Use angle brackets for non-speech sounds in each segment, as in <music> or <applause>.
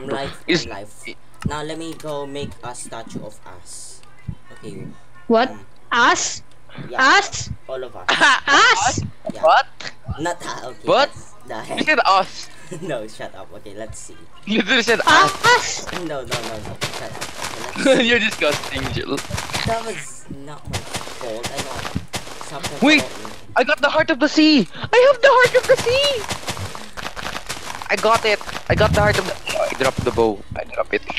I'm. Is- I'm. Now let me go make a statue of us. Okay. What? Um, Us? yeah. Us? All of us. <laughs> Us? Yeah. What? Not that. Okay. What? that's- You said us. <laughs> no, shut up. Okay, let's see. You literally said us. Us? <laughs> No, no, no, no. Shut up. Okay. You're disgusting, Jill. that was not my fault. I know. Something Wait. about. I got the heart of the sea. I have the heart of the sea. I got it. I got the heart of the. Oh, I dropped the bow. I dropped it. <laughs>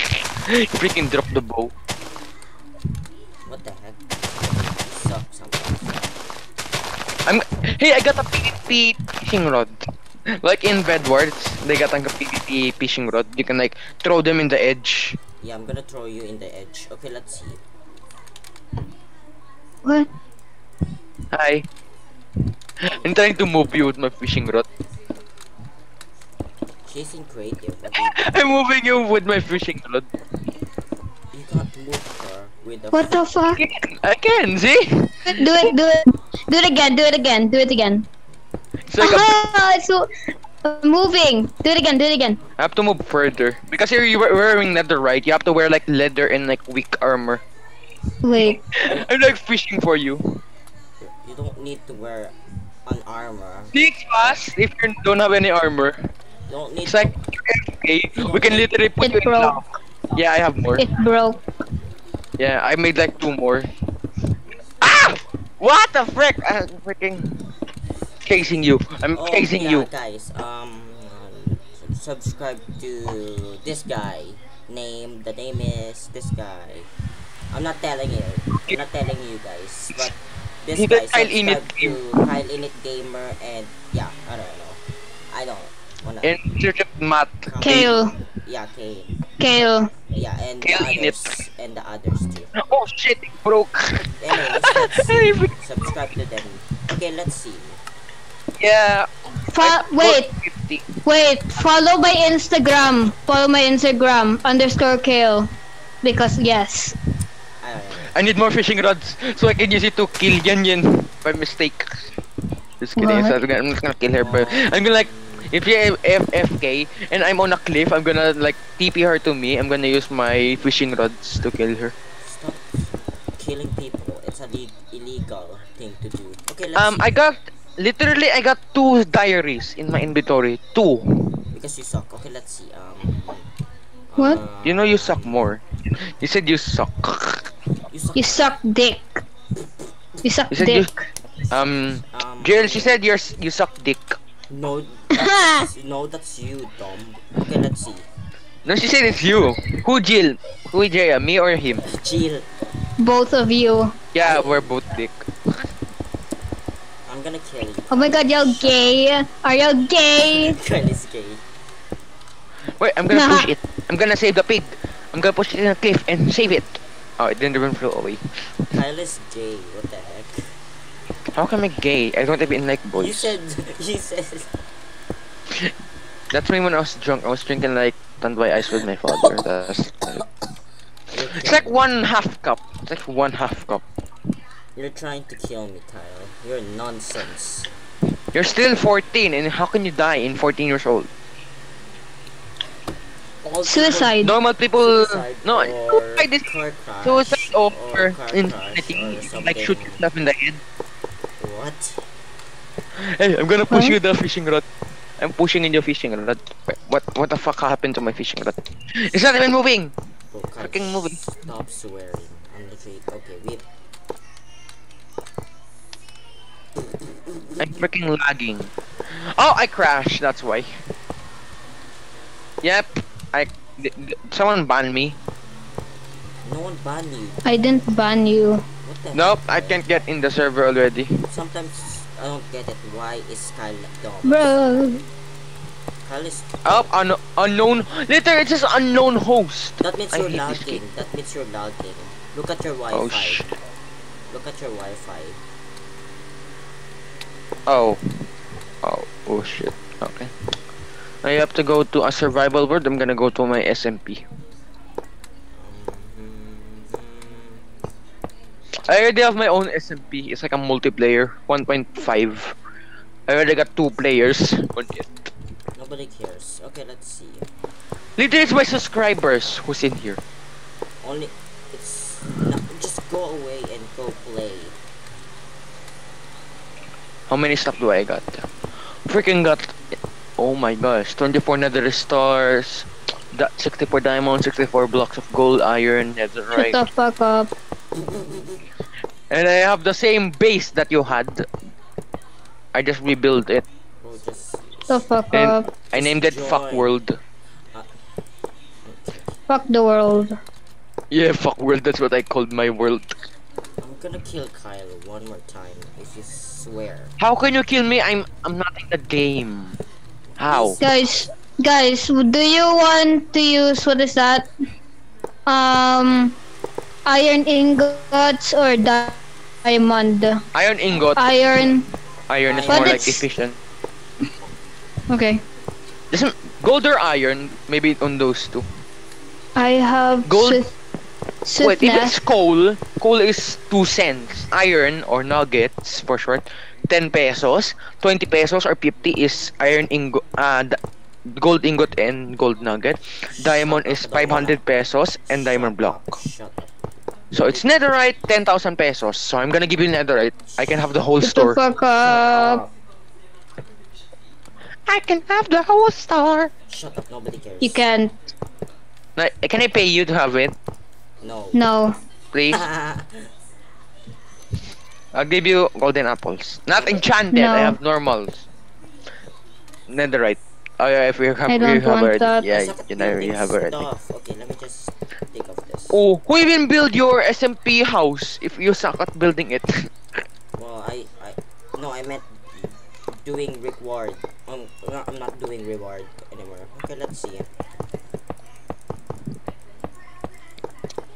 You freaking dropped the bow. What the heck? Suck sometimes. I'm. Hey, I got a PvP fishing rod. Like in Bedwars, they got like a PvP fishing rod. You can like throw them in the edge. Yeah, I'm gonna throw you in the edge. Okay, let's see. What? Hi. I'm trying to move you with my fishing rod. She's in creative. What do you, I'm moving you with my fishing rod. you can't move her with the. What the fuck? I can see. Do it, do it. Do it again, do it again, do it again. It's like a, <laughs> Ah, it's so moving. Do it again, do it again. I have to move further because here you were wearing leather, right? You have to wear like leather and like weak armor. Wait. <laughs> I'm like fishing for you. You don't need to wear an armor. Sneak fast if you don't have any armor. You don't need. It's like okay, we can literally put It you in broke. lava. Yeah, I have more. It broke. Yeah, I made like two more. Ah! What the frick? I'm freaking chasing you. I'm Oh, chasing yeah, you. guys. Um, subscribe to this guy. Name. The name is this guy. I'm not telling you. I'm not telling you guys, but this You guy got subscribe to Kyle Init Gamer and yeah, I don't know. I don't wanna. And search up Matt. Kale. Yeah, Kale. Kale. Yeah, and the Kale Init. others and the others too. Oh shit, it broke. Anyways, let's see. subscribe to them. Okay, let's see. yeah. Fo- wait, 50. wait. Follow my Instagram. Follow my Instagram. Underscore Kale. Because yes. I. I need more fishing rods so I can use it to kill Yan Yan by mistake. Just kidding. So I'm gonna- I'm not gonna kill her, but I'm gonna like if you have FFK and I'm on a cliff, I'm gonna like TP her to me. I'm gonna use my fishing rods to kill her. Stop killing people. It's a le- illegal thing to do. Okay, let's Um, see. I got literally I got two diaries in my inventory. Two. because you suck. Okay, let's see. Um. What? uh, You know you suck more. You said you suck. You suck. You suck dick. You suck You said you. dick. Um, Um. Jill, she said you're you suck dick. No. That's, <laughs> no, that's you, dumb. Okay, let's see. No, she said it's you. Who Jill? Who Jaya? Uh, me or him? Jill. Both of you. Yeah, we're both dick. I'm gonna kill you. Oh my god, y'all gay. Are y'all gay? <laughs> Kyle is gay. Wait, I'm gonna push <laughs> it. I'm gonna save the pig. I'm gonna push it in a cliff and save it. Oh, it didn't even flow away. Kyle is gay. What the heck? How come I'm gay? I don't even like boys. You said. <laughs> You said. That's me when I was drunk. I was drinking like Tanduay ice with my father. <laughs> That's it's like one half cup. It's like one half cup. You're trying to kill me, Kyle. You're nonsense. You're still 14, and how can you die in 14 years old? All Suicide. Normal people, Suicide no, or suicide is car crash suicide or or car insanity. crash or Like shoot something. yourself in the head. People- What? Hey, I'm gonna push Huh? you with the fishing rod. I'm pushing in your fishing rod. What what the fuck happened to my fishing rod? It's not even moving. Oh, Kyle, Fucking moving. Stop swearing. I'm literally okay. Wait. I'm freaking lagging. Oh, I crashed. That's why. Yep. I. th- th- Someone banned me. No one ban you. I didn't ban you. Nope, I can't get in the server already. Sometimes I don't get it. Why is Kyle dumb? Bro. Kyle is. Oh, un unknown. Later, it's just unknown host. That means I you're lagging. That means you're lagging. Look at your oh, Wi-Fi. Oh shit. Look at your Wi-Fi. Oh. Oh. Oh shit. Okay. I have to go to a survival world. I'm gonna go to my SMP. I already have my own SMP. It's like a multiplayer, 1.5. I already got two players. One yet. Nobody cares. Okay, let's see. Literally, it's my subscribers who's in here. Only it's no, just go away and go play. How many stuff do I got? Freaking got. Oh my gosh, 24 nether stars, da- 64 diamonds, 64 blocks of gold, iron, <laughs> Shut netherite. the fuck up. <laughs> And I have the same base that you had. I just rebuilt it. Bro, just The fuck And up. I named it Join. Fuck World. Fuck the world. Yeah, Fuck World, that's what I called my world. I'm gonna kill Kyle one more time if you swear. How can you kill me? I'm I'm not in the game. How? Guys, guys, do you want to use what is that? Um, iron ingots or di- diamond? Iron ingot. Iron. Iron is But more like it's- efficient. Okay. Doesn't gold or iron? Maybe on those two. I have Gold- Swift, Wait, if it's coal, coal is 2 cents. Iron or nuggets for short, 10 pesos. 20 pesos or 50 is iron ingot, uh, gold ingot and gold nugget. Diamond is 500 pesos and diamond block. Shut up. So it's netherite, 10,000 pesos. So I'm gonna give you netherite. I can have the whole Shut the store. fuck up. I can have the whole store. Shut up. Nobody cares. You can't. Can I pay you to have it, No. No. please? <laughs> I'll give you golden apples. Not enchanted, I have normals. Netherite. Oh yeah, if you have, I you don't have want already. that. Yeah, you know, you building have already. Okay, let me just take off this. Oh, who even build your SMP house if you suck at building it? <laughs> Well, I, I, no, I meant doing reward. Um, no, I'm not doing reward anymore. Okay, let's see.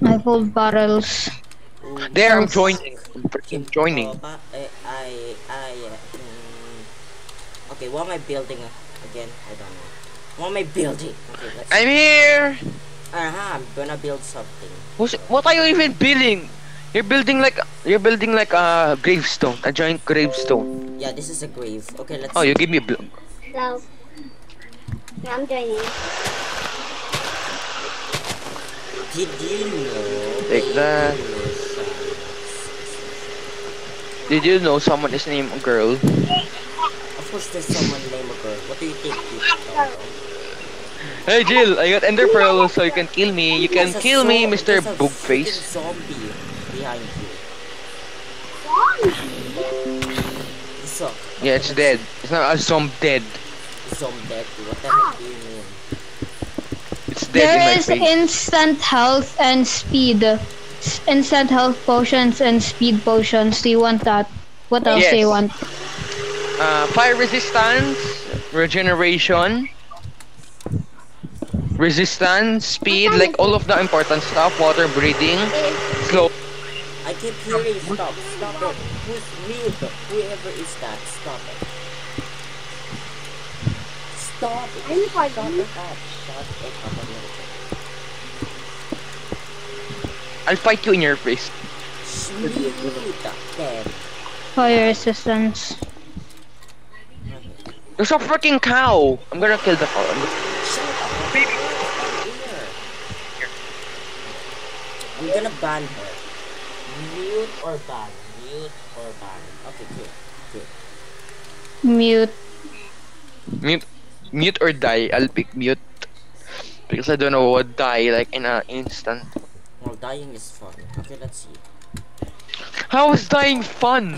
I hold barrels. Ooh, there, I'm joining. I'm freaking joining. ba- I, I, I, uh, mm, okay, what am I building again? I don't know. What am I building? Okay, let's. I'm here. Uh-huh, I'm gonna build something. Who's, what are you even building? You're building like you're building like a gravestone, a giant gravestone. Yeah, this is a grave. Okay, let's. Oh, you give me a block. Hello. Yeah, I'm joining. Did you know? Take that. Did you know someone is named a girl? Of course, there's someone named a girl. What do you think? You Tonto? Hey Jill, I got ender pearl so you can kill me. You can There's kill me, Mr. there's a Boogface. zombie behind you. You suck. Yeah, it's dead. It's not a zombie dead. Zombie dead. What the heck do you mean? It's dead in There my is face. instant health and speed. Instant health potions and speed potions. Do you want that? What else do you want? Uh, fire resistance, regeneration, resistance, speed, like all of the important stuff. Water breathing, slow. I keep hearing stop. Stop it. Who's mute? Whoever is that, stop it. Stop it. I'm Shut recording. it up. Shut it up a minute. I'll fight you in your face. Shh, Mute. Then. Fire resistance. There's a freaking cow. I'm gonna kill the cow. I'm gonna- Shut up. Baby. I'm gonna ban her. Mute or ban? Mute or ban? Okay, good. Good. Mute. Mute, mute or die. I'll pick mute because I don't know what die like in an instant. Well, dying is fun. Okay, let's see. How is dying fun?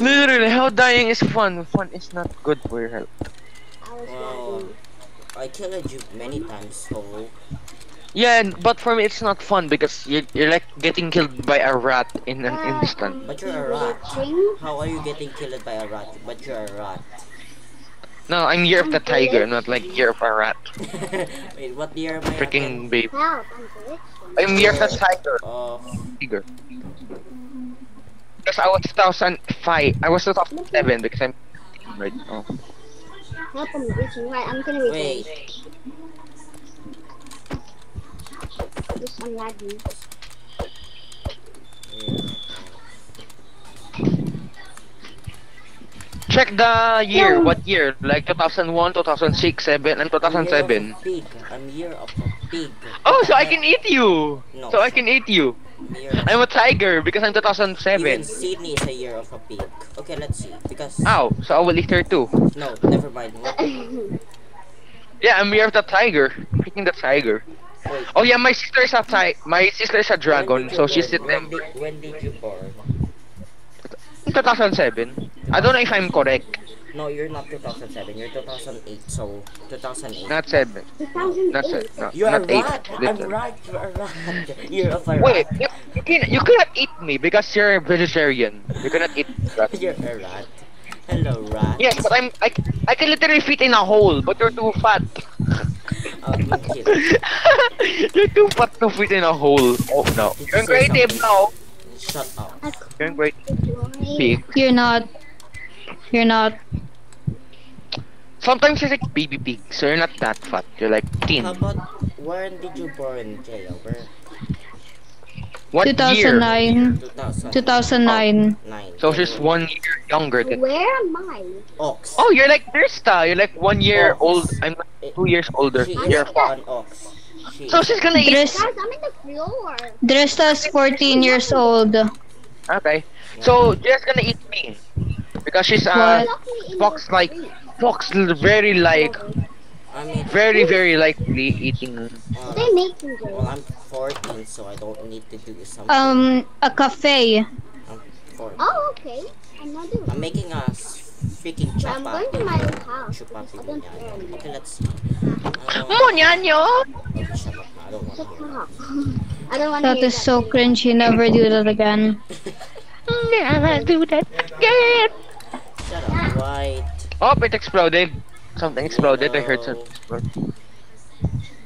Literally, how dying is fun. Fun is not good for your health. I was Well, lagging. I killed you many times, so Yeah, and- but for me it's not fun because you're, you're like getting killed by a rat in an Uh, instant. But you're a rat. How are you getting killed by a rat? But you're a rat. No, I'm year of the tiger, not like year of a rat. <laughs> Wait, what year am I? Freaking babe. Help, I'm glitching. I'm year of the tiger. Uh, Tiger. Because I was 2005. I was 2007 because I'm right now. Help, I'm glitching. Right, I'm gonna replay. wait. Yes, I'm lagging. Check the year. What year? Like 2001, 2006, 7, and 2007. Year of a pig. I'm year of a pig. Oh, so I can eat you. No. So I can eat you. I'm a tiger because I'm 2007. Even Sydney is a year of a pig. Okay, let's see. Because Ow, so I will eat her too. no, never mind. <laughs> Yeah, I'm year of the tiger. Freaking the tiger. Wait. Oh yeah, my sister is a ti- My sister is a dragon, so she's born? in When did, when did you born? 2007. I don't know if I'm correct. No, you're not 2007. You're 2008. So 2008. Not seven. 2008. Not seven. No, You're a not eight. rat. I'm right. You're a rat. You're a Wait, you, you, can, you cannot eat me because you're a vegetarian. You cannot eat. <laughs> You're a rat. Hello, rat. Yes, but I'm I, I can literally fit in a hole, but you're too fat. Oh, <laughs> you're too fat to fit in a hole. Oh no. Did you You're say creative something? now. Shut up. You're great. cried. Pig. You're not. You're not. Sometimes you're like baby pig, so you're not that fat. You're like thin. How about when did you born, Jayo? Where? What year? 2009. 2000. 2009. Nine. So she's one year younger than. Where am I? Ox. Oh, you're like Krista. You're like one year Ox. old. I'm like two years older. She You're is fat. ox. She So she's gonna eat. Dres- Guys, I'm in the floor. Dresta's 14 years old. Okay. So just gonna eat me because she's uh What? Lock me in fox like fox very like I mean, very very likely eating. uh, They make me well, do. I'm 14, so I don't need to do something. Um, a cafe. Oh, okay. I'm not doing. I'm making a freaking But I'm going to my own house. Chupati I don't Okay, let's see. Monyanyo! okay, shut up. I don't want to Shut hear up. <laughs> I don't want to That hear is so thing. cringy. Never do that again. <laughs> Never do that again. Shut up, white. Oh, it exploded. Something exploded. I heard something. explode.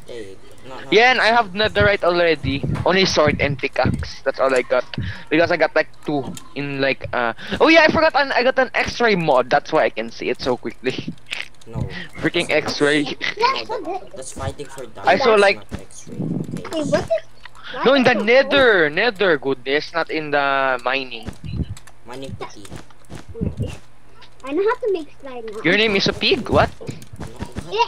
Hey, not, not Yeah, and I have netherite already. Only sword and pickaxe. That's all I got. Because I got like two in like uh. Oh yeah, I forgot. An, I got an X-ray mod. That's why I can see it so quickly. No. <laughs> Freaking X-ray. Yes, No, I that, that's fighting for diamonds. I saw, like- not X-ray. Okay. Hey, what is? why No, in the is it nether, nether goodness, not in the mining. Mining putty. I know how to make slime. Your name is a pig. What? No,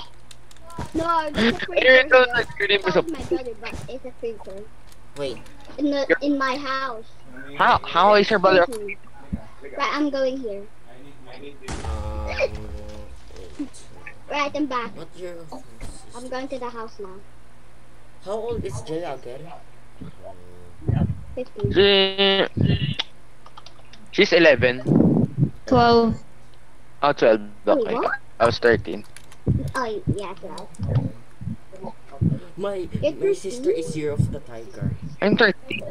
No, it's a I didn't know creeper. that your name is a. was my brother, but it's a creeper. Wait. In the in my house. How how is your brother? Right, I'm going here. Um. <laughs> Right, I'm back. What year of this is- I'm going to the house now. How old is Jay again? 15. She's 11. 12. Oh, 12. Wait, Okay. what? I was 13. Oh, yeah, well. My my was sister is year of the tiger. I'm 13.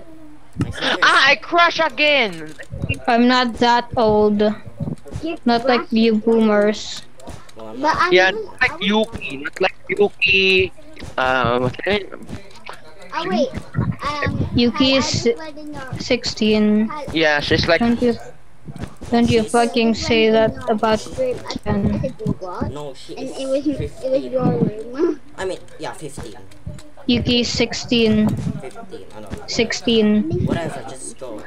My sister is Ah, I crash again! I'm not that old. Keep Not like you boomers. But not, I'm Yeah, not like I was- Yuki. Not like Yuki. Uh, what's her name? Oh wait. Um. Yuki Kai, is just read in your- 16. Yeah, she's like. Don't you don't you fucking say that about room. I, Ken. I said, what? no, she And is it was 15. it was your room. I mean, yeah, 15. Yuki is 16. 15. Ano, 16. whatever, just go.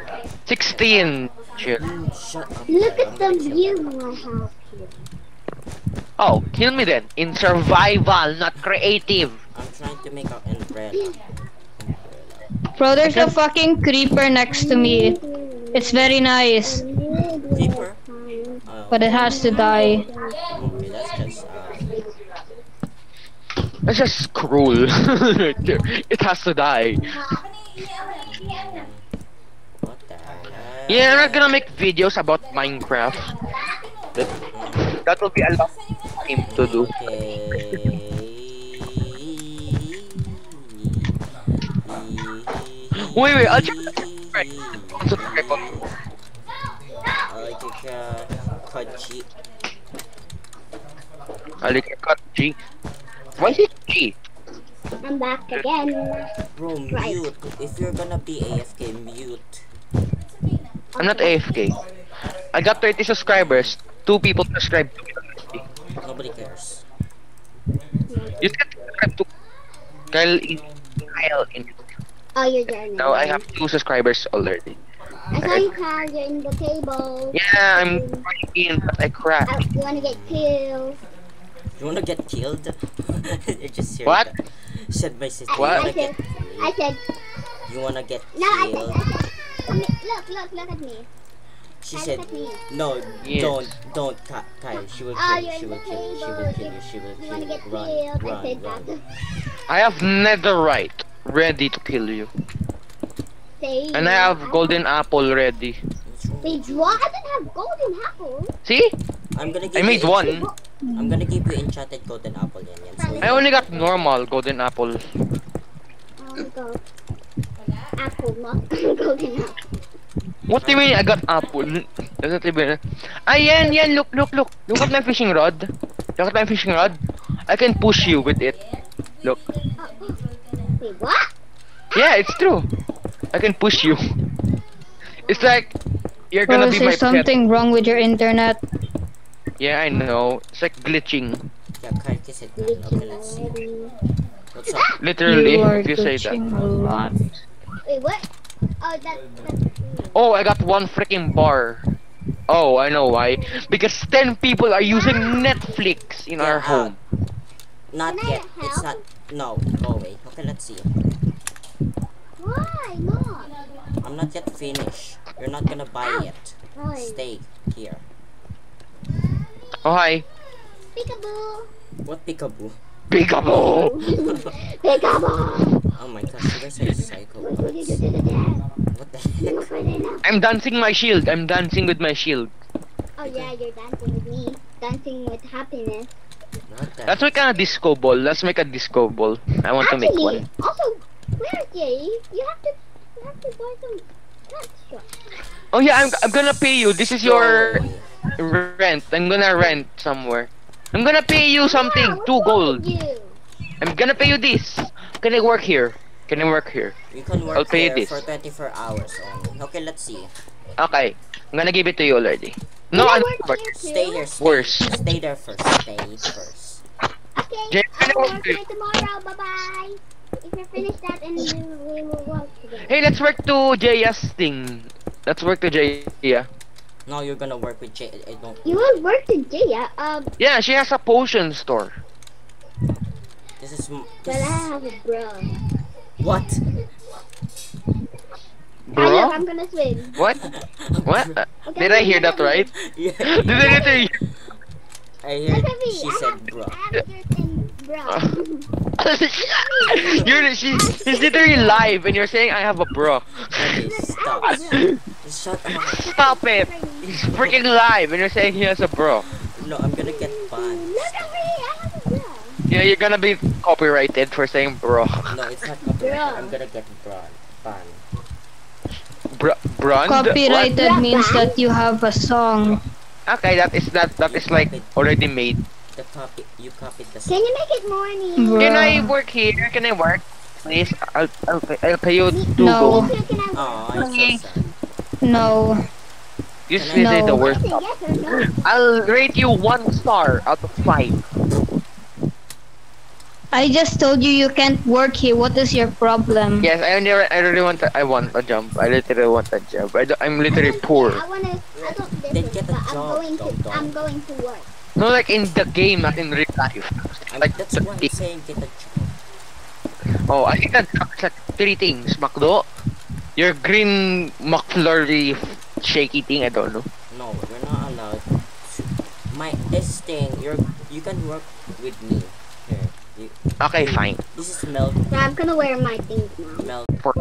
16. Shit. Mm, Shut up. Look at I'm the view. I have here. Oh, kill me then. In survival, not creative. I'm trying to make an umbrella. Umbrella. Bro, there's a fucking creeper next to me. It's very nice, Creeper? Oh, but it has to die. okay, that's just uh, That's just cruel. <laughs> it has to die. what the heck? Yeah, I'm not gonna make videos about Minecraft. That, that will be a lot of time to do. Wait, wait, I'll check the right. So, Alika Kaji. Alika cut G. Why is it G? I'm back again. Bro, Right. mute. If you're gonna be AFK, mute. I'm not AFK. I got 30 subscribers. Two people subscribed to me. Nobody cares. You can subscribe to Kyle in Kyle in Oh, you're there Now I have two subscribers already. I saw you, Kyle. In the table. Yeah, I'm in, but I I, crashed. Oh, you wanna get killed? You wanna get killed? <laughs> you just hear What? that. Said my sister. What? You I said, get I said, You wanna get no, I said. I said, look, look, look at me. She Look said, at me. no, Yes. don't, don't, Ka- Kyle. She will Oh, kill you. She in will kill you. She table. will kill you. She will You kill wanna you. get Run, killed? I run, said run. I have netherite ready to kill you. Say, And I have golden apple ready. What's wrong They with you? draw. I don't have golden apple. See? I'm gonna give I made you, one. I'm gonna give you enchanted golden apple yan, yan. So I only got normal golden apple. Oh, go. Apple, not <laughs> golden apple. What do you mean I got apple? Doesn't even... Ah, yan, yan, look, look, look. Look at my fishing rod. Look at my fishing rod. I can push you with it. Look. Wait, what? Yeah, it's true. I can push you. It's like you're Bro, gonna is be my pet. something wrong with your internet? Yeah, I know. It's like glitching. Yeah, Kyle kiss it. Okay, let's see. What's up? Literally, you are if you say that. a lot. Wait, what? Oh, that, that's Oh, I got one freaking bar. Oh, I know why. Because 10 people are using Netflix in our Yeah, home. Not Can yet. It's not. help? No, go away. Okay, let's see. why not? I'm not yet finished. You're not gonna buy it. Why? Stay here. Oh, hi. Peekaboo. What peekaboo? Peekaboo! <laughs> Peekaboo. Oh my gosh, you guys are psycho. What did you do to that? What the heck? I'm dancing my shield. I'm dancing with my shield. Oh yeah, you're dancing with me. Dancing with happiness. Not that. Let's make a disco ball. Let's make a disco ball. I want to make Actually, one. also, where's Jay? You have to, you have to buy some. Oh yeah, I'm, I'm gonna pay you. This is your rent. I'm gonna rent somewhere. I'm gonna pay you something. Wow, what's Two gold. I'm gonna pay you this. Can I work here? Can I work here? You can work I'll pay you this. for 24 hours only. Okay, let's see. Okay. I'm gonna give it to you already. No, I I'm work not. here? Stay here. Stay, Worse. Stay there first. Stay first. Okay, Jay, I I'll work work here? here tomorrow. Bye bye. If you finish that, and we, we will work together. Hey, let's work to Jaya's thing. Let's work to Jaya. No, you're gonna work with J. I don't. You will work today, yeah? Um, Yeah, she has a potion store. This is. m- but I have a bro. what? I look, Bro? I'm gonna swim. What? What? Okay, Did I hear that right? yeah. Did I literally hear? I hear Look at me. she I said, have, bro. I have certain bro. <laughs> you're she, she's literally live and you're saying I have a bro. Okay, stop. I have a bro. Just shut up. Stop it! He's freaking live and you're saying he has a bro. No, I'm gonna get banned. Look at me. I have a bro. Yeah, you're gonna be copyrighted for saying bro. No, it's not copyrighted. Bro. I'm gonna get banned. Banned. Bro, brand? Copyrighted What? means that you have a song. Okay, that is that that is like already made. The copy. You copied the. Can you make it morning? Bro. Can I work here? Can I work? Please, I'll I'll pay, I'll pay you two No. gold. Me too, can I Oh, work? I'm so. No. You Can I- say the worst. Say yes. I'll rate you one star out of five. I just told you you can't work here. What is your problem? Yes, I only I really want a, I want a job. I literally want a job. I don't, I'm literally poor. I wanna. I don't Then this, get a but I'm job, going to. Dom-Dom. I'm going to work. No, like in the game, not in real life. I'm, Like that's the why I'm saying get a job. Oh, I think that's like three things. Macdo, your green McFlurry shaky thing. I don't know. No, we're not allowed. My this thing. You're you can work with me. Here. You, Okay, fine. this is milk. So I'm gonna wear my things now. Milk. For